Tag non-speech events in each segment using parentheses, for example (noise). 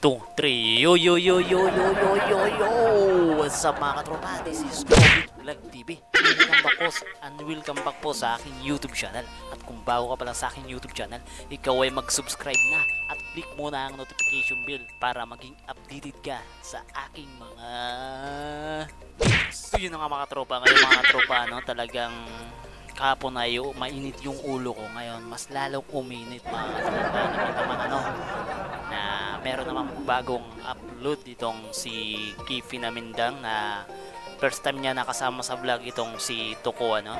One, two, three. Yo, yo, yo, yo, yo, yo, yo, yo. What's up mga katropa? This is Covid Vlog TV. Welcome back po, and welcome back po sa aking YouTube channel. At kung bago ka pa lang sa aking YouTube channel, ikaw ay mag-subscribe na at click mo na ang notification bell para maging updated ka sa aking mga... So yun na nga mga katropa. Ngayon mga katropa, no, talagang kahapon ay mainit yung ulo ko. Ngayon, mas lalong uminit mga katropa. Naman ano, na meron namang bagong upload itong si Kifi na Mindang na first time niya nakasama sa vlog itong si Tuko ano?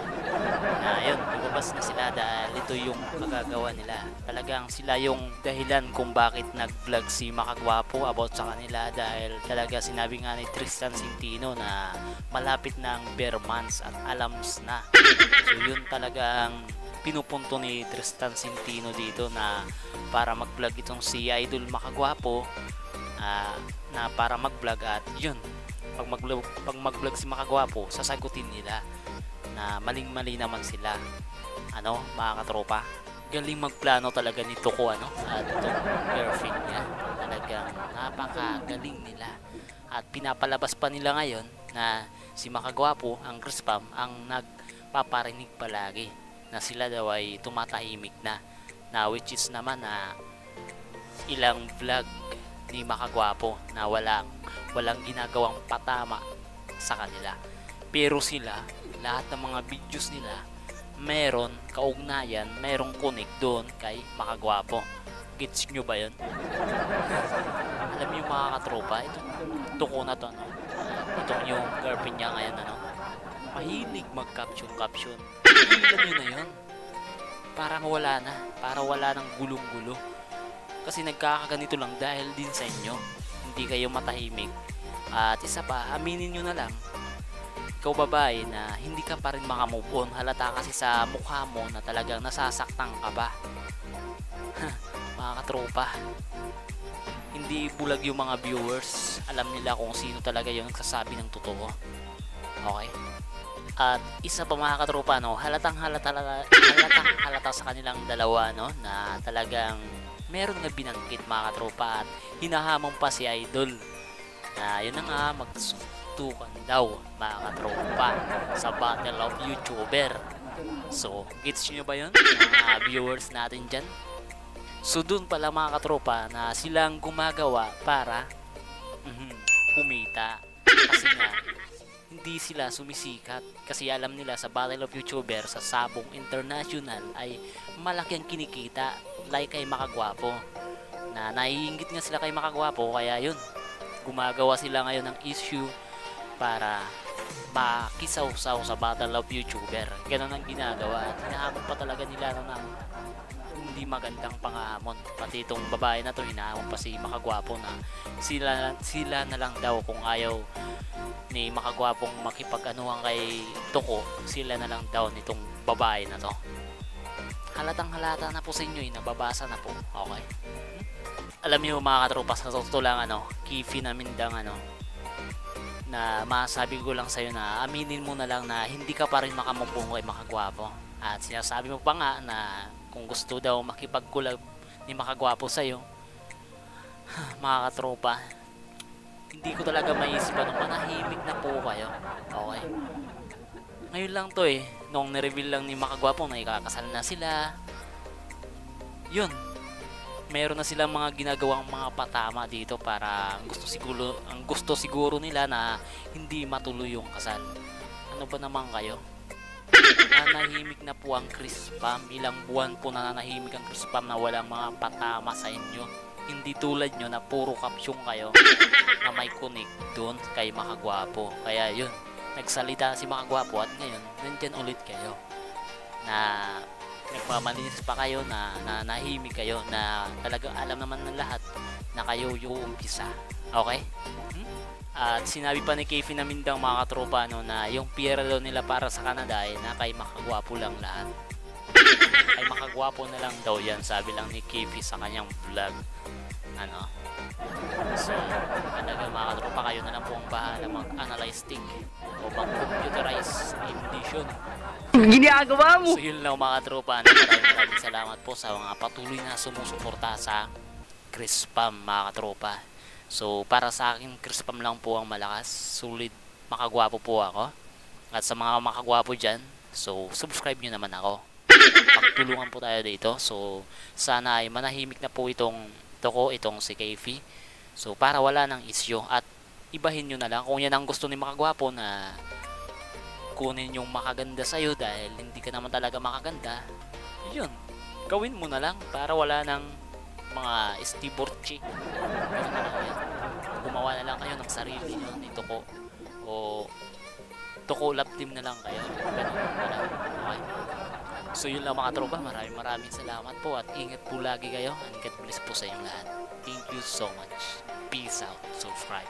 Na yun lumabas na sila dahil ito yung magagawa nila. Talagang sila yung dahilan kung bakit nag vlog si Makagwapo about sa kanila dahil talaga sinabi nga ni Tristan Sintino na malapit na ang bare months at alams na. So yun talagang pinupunto ni Tristan Sintino dito na para mag-vlog itong si Idol Makagwapo ah, na para mag-vlog at yun pag mag-vlog, pag mag-vlog si Makagwapo sasagutin nila na maling-mali naman sila. Ano mga katropa? Galing magplano talaga ni Tuko ano? At itong girlfriend niya. Talagang napakagaling nila. At pinapalabas pa nila ngayon na si Makagwapo ang Crispam ang nagpaparinig palagi na sila daw ay tumatahimik na na which is naman na ilang vlog ni Makagwapo na walang walang ginagawang patama sa kanila pero sila lahat ng mga videos nila meron kaugnayan merong connect doon kay Makagwapo gets nyo ba yun? alam niyo mga katropa ito tuko na to no? itong yung girlfriend niya ngayon ano mahilig mag caption caption alam niyo na yun? Parang wala na. Para wala ng gulong-gulo. Kasi nagkakaganito lang dahil din sa inyo. Hindi kayo matahimik. At isa pa aminin nyo na lang ikaw babae na hindi ka pa rin makamove on. Halata kasi sa mukha mo na talagang nasasaktan ka ba mga katropa. Hindi bulag yung mga viewers. Alam nila kung sino talaga yung nagsasabi ng totoo. Okay at isa pa mga katropa no, halatang halata, halatang halata sa kanilang dalawa no na talagang meron nga binanggit mga katropa at hinahamon pa si Idol na yun na nga magsuntukan daw mga katropa sa Battle of YouTuber. So, gets nyo ba yun? Mga viewers natin dyan. So, dun pala mga katropa na silang gumagawa para mhm, kumita. Kasi nga, hindi sila sumisikat kasi alam nila sa Battle of YouTuber sa Sabong International ay malaki ang kinikita like kay Makagwapo. Na naiingit nga sila kay Makagwapo kaya yun gumagawa sila ngayon ng issue para makisaw-saw sa Battle of YouTuber ganun ang ginagawa. At hinahamon pa talaga nila ng hindi magandang pangahamon pati itong babae na to hinahamon pa si Makagwapo na sila, sila na lang daw kung ayaw ni makagwapong makipag-anuhan kay Toko, sila na lang daw nitong babae na to. Halatang halata na po sa inyo, eh, nababasa na po. Okay. Alam niyo mga katropa, sa totoo lang ano, Kifi na mindang ano, na masabi ko lang sa'yo na aminin mo na lang na hindi ka pa rin makamupong kay makagwapo. At sinasabi mo pa nga na kung gusto daw makipagkulab ni makagwapo sa'yo, (sighs) mga katropa, hindi ko talaga maisip ano, manahimik na po kayo. Okay. Ngayon lang to eh, nung nireveal lang ni Makagwapo na ikakasal na sila. Yun. Meron na silang mga ginagawang mga patama dito para ang gusto siguro ang gusto siguro nila na hindi matuloy yung kasal. Ano ba naman kayo? Nanahimik na po ang Chris Pam. Ilang buwan po nananahimik ang Chris na walang mga patama sa inyo hindi tulad nyo na puro caption kayo na may connect doon kay Makagwapo. Kaya yun, nagsalita si Makagwapo at ngayon, nandyan ulit kayo. Na nagmamalinis pa kayo na, na nahimik kayo na talagang alam naman ng lahat na kayo yung umpisa. Okay? At sinabi pa ni Kefi na mindang mga katropa no, na yung daw nila para sa Canada ay na kay Makagwapo lang lahat. ay makagwapo na lang daw yan sabi lang ni Kefi sa kanyang vlog ano so talaga mga katropa kayo na lang po ang bahala mag-analyze thing o mag-computerize edition Ginagawa mo! so yun lang mga katropa ano, maraming maraming salamat po sa mga patuloy na sumusuporta sa Chris Pam mga katropa. So para sa akin Chris Pam lang po ang malakas, sulit, makagwapo po ako. At sa mga makagwapo dyan, so subscribe nyo naman ako. Pagtulungan po tayo dito. So sana ay manahimik na po itong toko, itong si Kefi. So para wala ng issue at ibahin nyo na lang kung yan ang gusto ni makagwapo na kunin yung makaganda sa'yo dahil hindi ka naman talaga makaganda. Yun, gawin mo na lang para wala ng mga lang yan. Gumawa na lang kayo ng sarili nyo ni Toko. O Toko love team na lang kayo. Ganun na lang. Okay? So yun lang mga tropa. Maraming maraming salamat po at ingat po lagi kayo and God bless po sa inyong lahat. Thank you so much. Peace out. Subscribe.